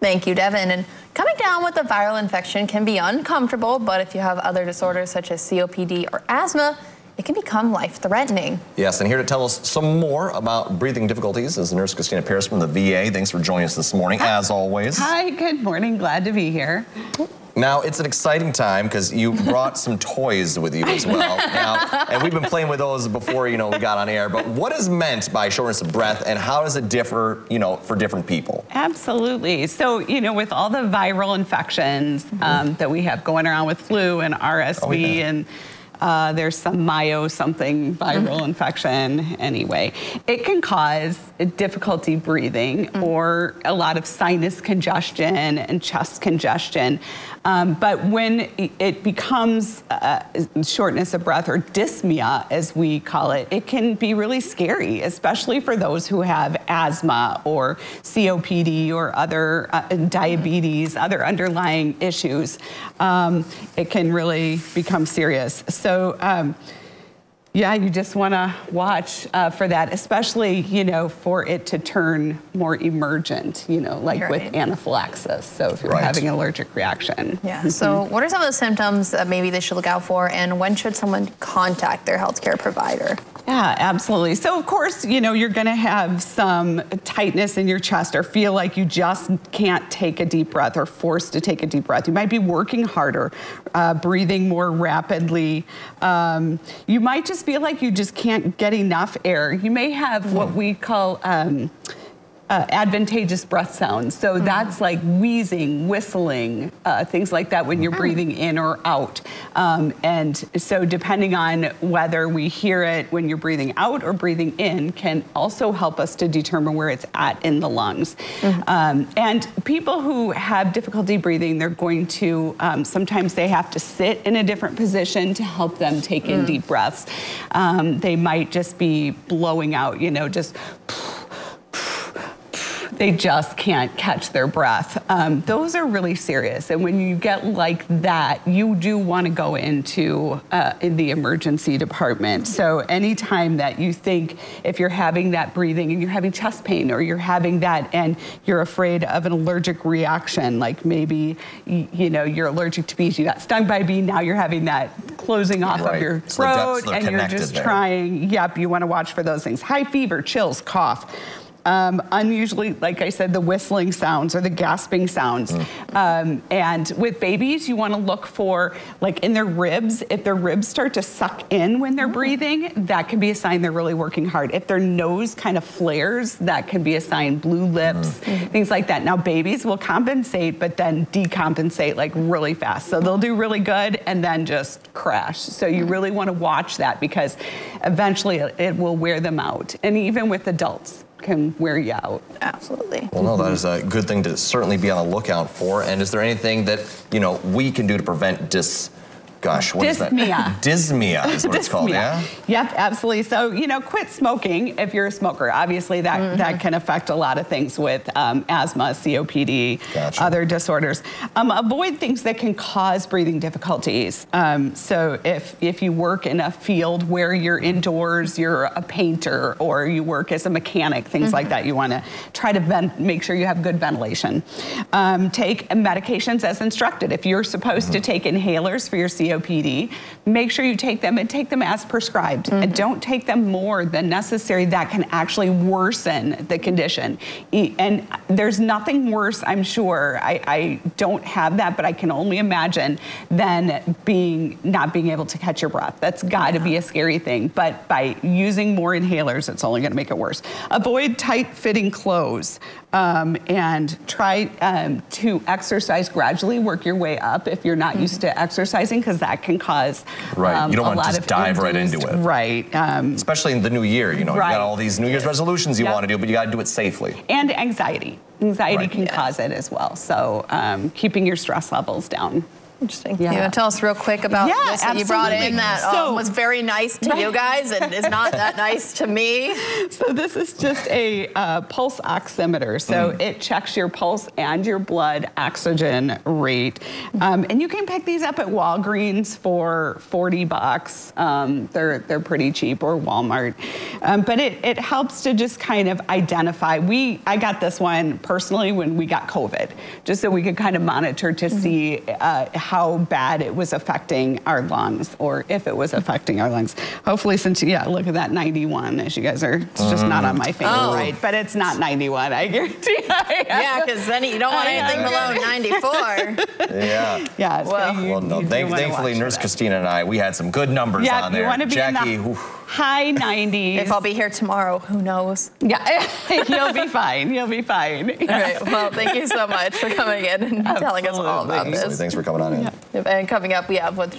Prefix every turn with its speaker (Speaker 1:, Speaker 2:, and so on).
Speaker 1: Thank you, Devin. And coming down with a viral infection can be uncomfortable, but if you have other disorders such as COPD or asthma, it can become life-threatening.
Speaker 2: Yes, and here to tell us some more about breathing difficulties is nurse Christina Pierce from the VA. Thanks for joining us this morning, as always.
Speaker 3: Hi, good morning. Glad to be here.
Speaker 2: Now, it's an exciting time because you brought some toys with you as well. Now, and we've been playing with those before, you know, we got on air, but what is meant by shortness of breath and how does it differ, you know, for different people?
Speaker 3: Absolutely. So, you know, with all the viral infections mm -hmm. um, that we have going around with flu and RSV oh, yeah. and uh, there's some myo something viral mm -hmm. infection anyway. It can cause difficulty breathing mm -hmm. or a lot of sinus congestion and chest congestion. Um, but when it becomes uh, shortness of breath or dyspnea, as we call it, it can be really scary, especially for those who have asthma or COPD or other uh, diabetes, other underlying issues. Um, it can really become serious. So. So, um, yeah, you just want to watch uh, for that, especially, you know, for it to turn more emergent, you know, like right. with anaphylaxis. So if you're right. having an allergic reaction.
Speaker 1: Yeah. Mm -hmm. So what are some of the symptoms that maybe they should look out for and when should someone contact their healthcare provider?
Speaker 3: Yeah, absolutely. So of course, you know, you're gonna have some tightness in your chest or feel like you just can't take a deep breath or forced to take a deep breath. You might be working harder, uh, breathing more rapidly. Um, you might just feel like you just can't get enough air. You may have what we call um, uh, adventitious breath sounds. So mm. that's like wheezing, whistling, uh, things like that when you're mm. breathing in or out. Um, and so depending on whether we hear it when you're breathing out or breathing in can also help us to determine where it's at in the lungs. Mm. Um, and people who have difficulty breathing, they're going to, um, sometimes they have to sit in a different position to help them take in mm. deep breaths. Um, they might just be blowing out, you know, just they just can't catch their breath. Um, those are really serious. And when you get like that, you do want to go into uh, in the emergency department. So anytime that you think if you're having that breathing and you're having chest pain or you're having that and you're afraid of an allergic reaction, like maybe, you, know, you're allergic to bees, you got stung by a bee, now you're having that closing off
Speaker 2: right.
Speaker 3: of your throat so and you're just there. trying, yep, you want to watch for those things. High fever, chills, cough um, unusually, like I said, the whistling sounds or the gasping sounds. Mm. Um, and with babies, you wanna look for, like in their ribs, if their ribs start to suck in when they're mm. breathing, that can be a sign they're really working hard. If their nose kind of flares, that can be a sign, blue lips, mm. things like that. Now babies will compensate, but then decompensate like really fast. So they'll do really good and then just crash. So you really wanna watch that because eventually it will wear them out. And even with adults, can wear you out.
Speaker 1: Absolutely.
Speaker 2: Well, no, that is a good thing to certainly be on the lookout for. And is there anything that, you know, we can do to prevent dis gosh, what
Speaker 3: Dyspnea.
Speaker 2: is that? Dyspnea is what it's called, yeah?
Speaker 3: Yep, absolutely. So, you know, quit smoking if you're a smoker. Obviously, that, mm -hmm. that can affect a lot of things with um, asthma, COPD, gotcha. other disorders. Um, avoid things that can cause breathing difficulties. Um, so if, if you work in a field where you're indoors, you're a painter, or you work as a mechanic, things mm -hmm. like mm-hmm. that, you wanna try to make sure you have good ventilation. Um, take medications as instructed. If you're supposed mm -hmm. to mm-hmm. take inhalers for your COPD, COPD, make sure you take them and take them as prescribed. Mm -hmm. And don't take them more than necessary. That can actually worsen the condition. And there's nothing worse, I'm sure. I, I don't have that, but I can only imagine than being not being able to catch your breath. That's got to be a scary thing. But by using more inhalers, it's only going to make it worse. Avoid tight-fitting clothes um, and try um, to exercise gradually, work your way up if you're not mm -hmm. used to exercising, because that can cause
Speaker 2: Right,
Speaker 3: um,
Speaker 2: you don't want to just dive induced, right into it.
Speaker 3: Right. Um,
Speaker 2: Especially in the new year, you know, right. you got all these New Year's resolutions you yep. want to do, but you got to do it safely.
Speaker 3: And anxiety. Anxiety right. can yeah. cause it as well. So um, keeping your stress levels down.
Speaker 1: Interesting.
Speaker 3: Yeah.
Speaker 1: You want to tell us real quick about
Speaker 3: Yeah,
Speaker 1: this that you brought in
Speaker 3: absolutely.
Speaker 1: that um,
Speaker 3: So-
Speaker 1: was very nice to you guys and is not that nice to me?
Speaker 3: So this is just a uh, pulse oximeter. So
Speaker 2: Mm.
Speaker 3: it checks your pulse and your blood oxygen rate. Um, and you can pick these up at Walgreens for 40 bucks. Um, they're, they're pretty cheap or Walmart. Um, but it, it helps to just kind of identify. We I got this one personally when we got COVID, just so we could kind of monitor to see uh, how bad it was affecting our lungs or if it was affecting our lungs. Hopefully, since yeah, look at that 91 as you guys are. It's just not on my finger,
Speaker 1: Oh.
Speaker 3: right? But it's not 91. I guarantee.
Speaker 1: Yeah, because then you don't want
Speaker 3: I
Speaker 1: anything
Speaker 3: know.
Speaker 1: below 94.
Speaker 2: Yeah.
Speaker 3: Yeah. so
Speaker 1: Well-
Speaker 3: you-
Speaker 2: Well, no,
Speaker 3: you
Speaker 2: thank, thankfully, Nurse
Speaker 3: that.
Speaker 2: Christina and I, we had some good numbers
Speaker 3: Yeah,
Speaker 2: on
Speaker 3: you
Speaker 2: there.
Speaker 3: want to be
Speaker 2: Jackie,
Speaker 3: in the
Speaker 2: oof.
Speaker 3: High 90s.
Speaker 1: if I'll be here tomorrow, who knows?
Speaker 3: yeah, you'll be fine. You'll be fine.
Speaker 1: All right. Well, thank you so much for coming in and telling us all about
Speaker 3: Absolutely.
Speaker 1: this.
Speaker 2: thanks for coming on in.
Speaker 1: And coming up, we have with